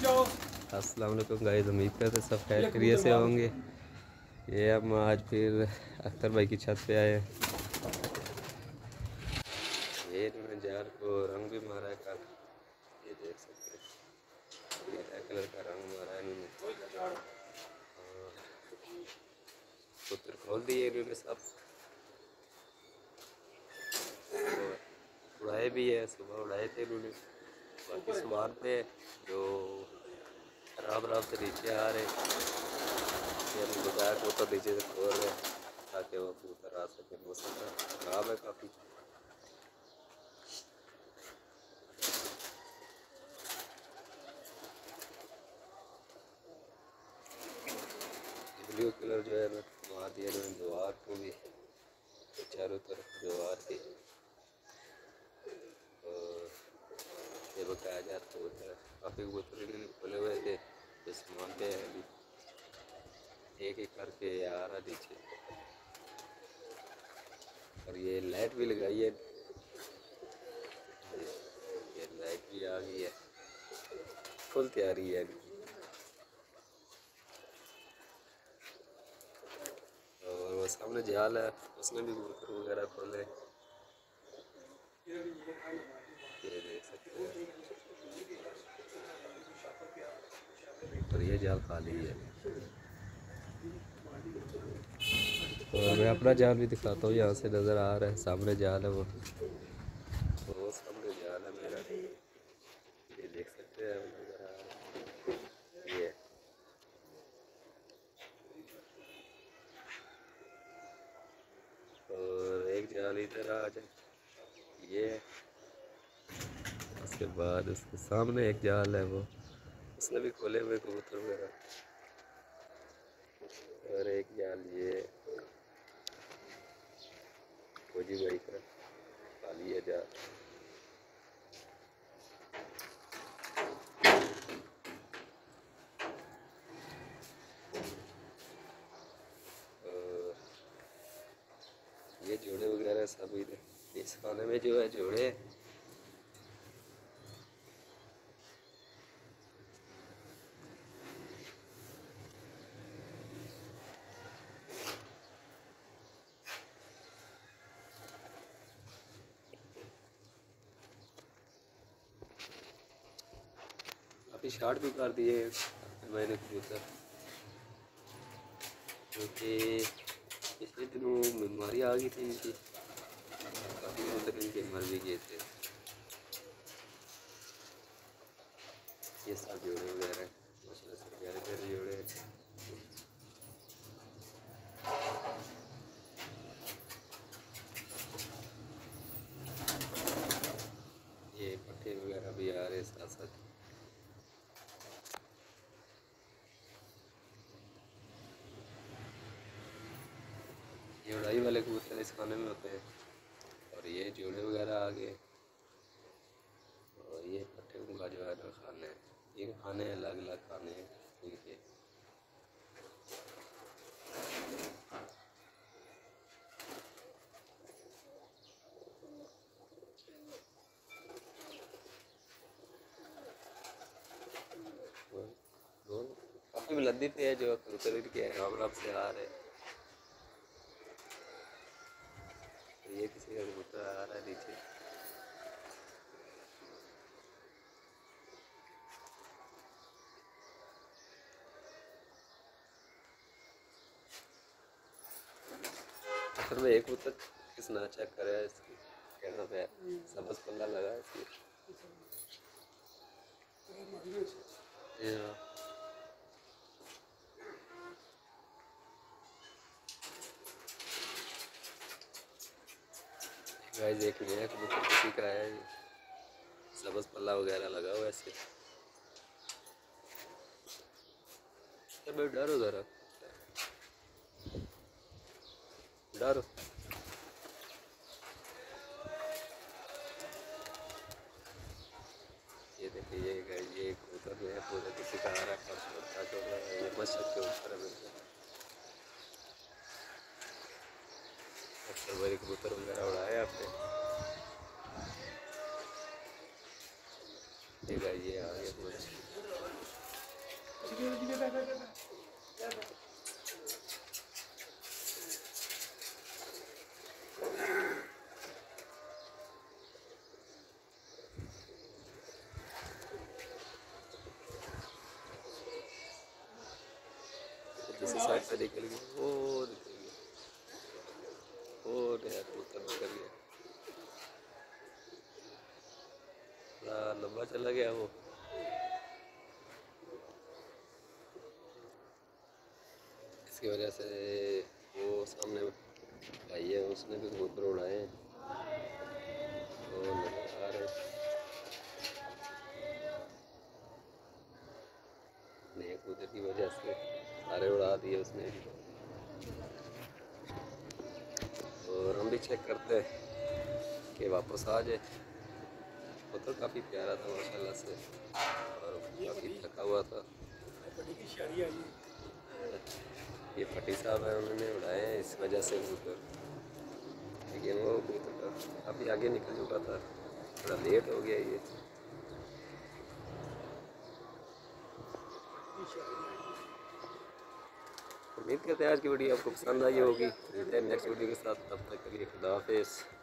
अस्सलाम वालेकुम गाइस उम्मीद करते सब खैर खैरियत से होंगे। ये हम आज फिर अख्तर भाई की छत पे आए हैं ये इन्होंने जार को रंग भी मारा है कल। ये देख सकते हैं। नीला कलर का रंग मारा है इन्होंने। पुत्र खोल दिए इन्होंने सब। उड़ाए भी है सुबह उड़ाए थे इन्होंने। बाकी सामान पे जो खराब खराब से नीचे आ रहे। हम बताया कबूतर नीचे से खोल रहे ताकि वो कबूतर आ सके मौसम खराब है काफ़ी। ब्लू कलर जो है, मैं घुमा दिया मैंने दीवार को भी, चारों तरफ़ दीवार की। और ये बताया जाता है काफ़ी कबूतर इन्होंने खोले हुए तो सामान पे है अभी एक एक करके आ रहा नीचे। और ये लाइट भी लगाई है। ये लाइट भी आ गई है। फुल तैयारी है इनकी और वो सामने जाल है उसने भी वगैरह खोले ये देख सकते हैं और ये जाल खाली है। और मैं अपना जाल भी दिखाता हूँ, यहाँ से नज़र आ रहा है, सामने जाल है वो। वो सामने जाल है मेरा। ये देख सकते हैं नज़र आ रहा है। ये। और एक जाल इधर आ जाए। ये। उसके बाद उसके सामने एक जाल है वो। उसने भी खोले हुए कबूतर वगैरह। और एक जाल ये फौजी भाई का खाली है जाल ये जोड़े वगैरह सब इधर, इस खाने में जो है जोड़े। काफ़ी शार्ट भी कर दिए मैंने कबूतर क्योंकि पिछले दिनों बीमारी आ गई थी इनकी। काफ़ी कबूतर इनके मर भी गए थे। ये सब जोड़े वगैरह ये पट्टे वगैरह भी आ रहे साथ साथ ये उड़ाई वाले इस खाने में होते हैं। और ये जोड़े वगैरह आ गए। और ये पट्टे का जो है ना खाने हैं। ये खाने अलग अलग खाने हैं। इनके काफ़ी बुलंदी पे है जो इनके राम राम से आ रहे हैं। ये किसी का कबूतर आ रहा है नीचे। असल में एक कबूतर किसना चेक करे इसकी? कहना पे सबस पल्ला लगा है इसकी। ये। गाइस एक नया कबूतर किसी का है। सबस पल्ला वगैरह लगा हुआ इसके। ये डरो जरा। डरो। ये देखिए, ये कबूतर जो है पूरा किसी का आ रहा है। ये मस्जिद के ऊपर है। बारी कबूतर वगैरह उड़ाया आपने ये आ गया कुछ किसी साइड से निकल गई और नया कबूतर निकल गया बड़ा लंबा चला गया वो। इसकी वजह से वो सामने भाई है, उसने भी कबूतर उड़ाए की वजह से सारे उड़ा दिए उसने भी चेक करते हैं कि वापस आ जाए। तो काफ़ी प्यारा था, माशाल्लाह से। और काफ़ी थका हुआ था। ये फटी साहब है, उन्होंने उड़ाए हैं इस वजह से कबूतर लेकिन वो कबूतर काफ़ी आगे निकल चुका था। थोड़ा लेट हो गया ये। उम्मीद करते हैं आज की वीडियो आपको पसंद आई होगी। नेक्स्ट वीडियो के साथ, तब तक के लिए खुदा हाफिज़।